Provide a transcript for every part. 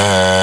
Uh,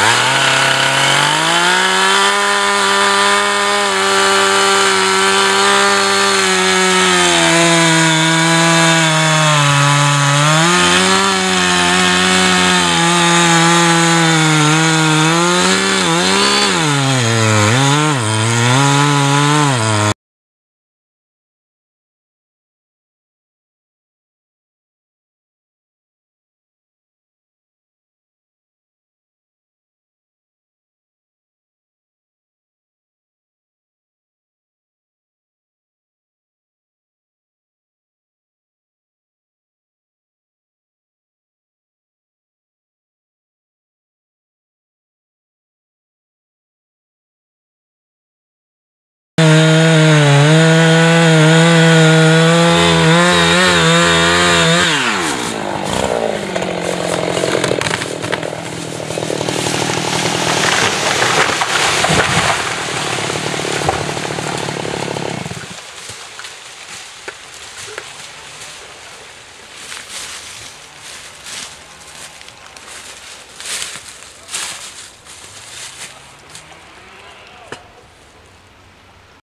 Ah!